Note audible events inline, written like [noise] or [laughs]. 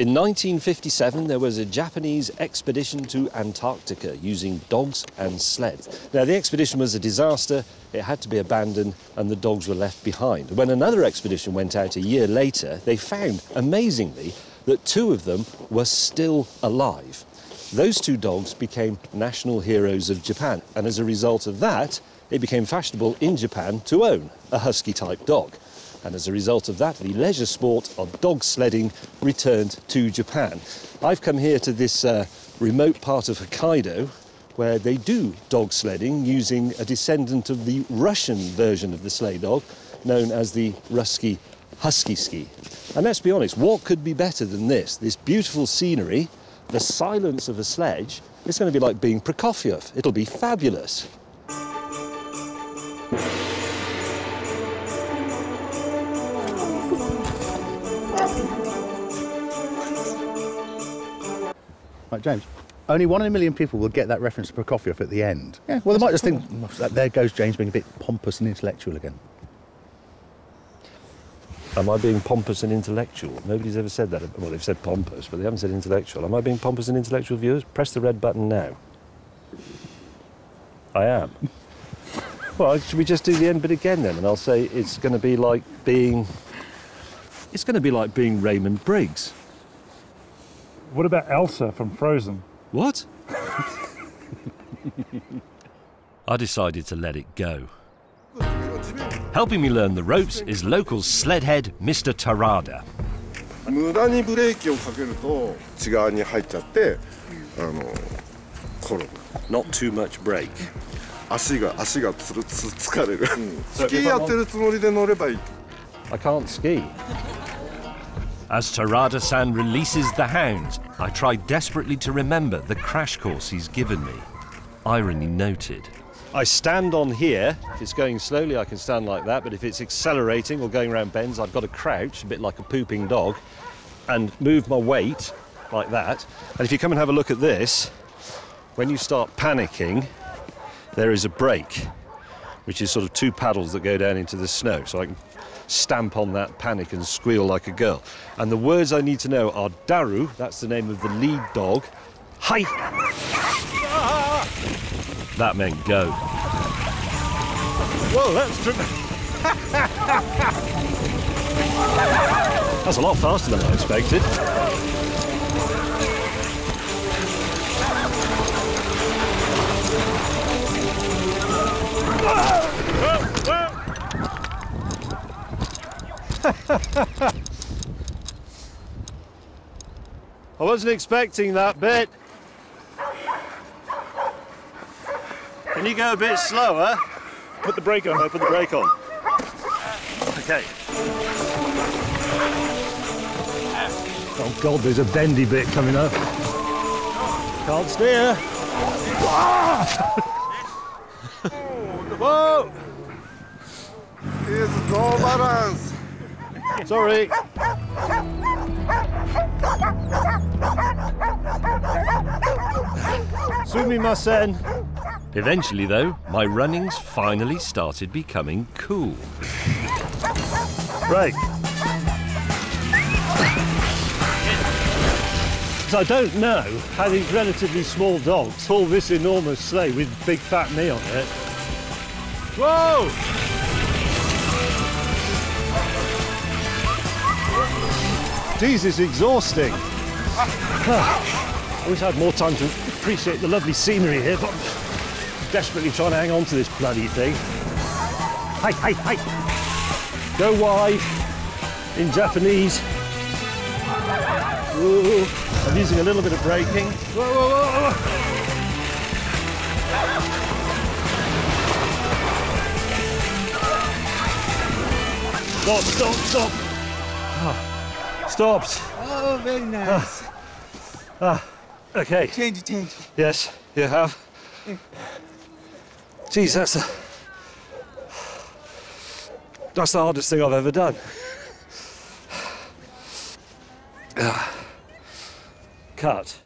In 1957, there was a Japanese expedition to Antarctica using dogs and sleds. Now, the expedition was a disaster, it had to be abandoned, and the dogs were left behind. When another expedition went out a year later, they found, amazingly, that two of them were still alive. Those two dogs became national heroes of Japan, and as a result of that, it became fashionable in Japan to own a husky type dog. And as a result of that, the leisure sport of dog sledding returned to Japan. I've come here to this uh, remote part of Hokkaido where they do dog sledding using a descendant of the Russian version of the sleigh dog known as the Rusky Husky Ski. And let's be honest, what could be better than this? This beautiful scenery, the silence of a sledge, it's going to be like being Prokofiev. It'll be fabulous. Right, James. Only one in a million people will get that reference to Prokofiev at the end. Yeah, well, they might just think, there goes James being a bit pompous and intellectual again. Am I being pompous and intellectual? Nobody's ever said that. Well, they've said pompous, but they haven't said intellectual. Am I being pompous and intellectual, viewers? Press the red button now. I am. [laughs] well, should we just do the end bit again then? And I'll say it's going to be like being. It's going to be like being Raymond Briggs. What about Elsa from Frozen? What? [laughs] I decided to let it go. Helping me learn the ropes is local sledhead Mr. Tarada. 無駄にブレーキをかけると内側に入っちゃってあの転ぶ Not too much brake. 足が足がつるつ疲れる、スキーやってるつもりで乗ればいい I can't ski. as Tarada san releases the hounds, I try desperately to remember the crash course he's given me. Irony noted. I stand on here. If it's going slowly, I can stand like that, but if it's accelerating or going around bends, I've got to crouch, a bit like a pooping dog, and move my weight like that. And if you come and have a look at this, when you start panicking, there is a brake, which is sort of two paddles that go down into the snow. So I can stamp on that panic and squeal like a girl. And the words I need to know are Daru, that's the name of the lead dog, Hi! That meant go. Whoa, that's That's a lot faster than I expected. I wasn't expecting that bit. Can you go a bit slower? Put the brake on. Oh, put the brake on. Okay. Oh God, there's a bendy bit coming up. Can't steer. Whoa! There's no balance Sorry. Sumimasen. Eventually, though, my runnings finally started becoming cool. Right. So I don't know how these relatively small dogs pull this enormous sleigh with big fat me on it. Whoa! Geez, it's exhausting. I wish I had more time to appreciate the lovely scenery here, but I'm desperately trying to hang on to this bloody thing. Hi, hi, hi. Go wide in Japanese. Ooh, I'm using a little bit of braking. Whoa, whoa, whoa. Stop, stop, stop. Ah, Stopped. Oh, very nice. Ah, okay. change, it, change. Yes, you have. Geez, that's the that's the hardest thing I've ever done. Ah. Cut.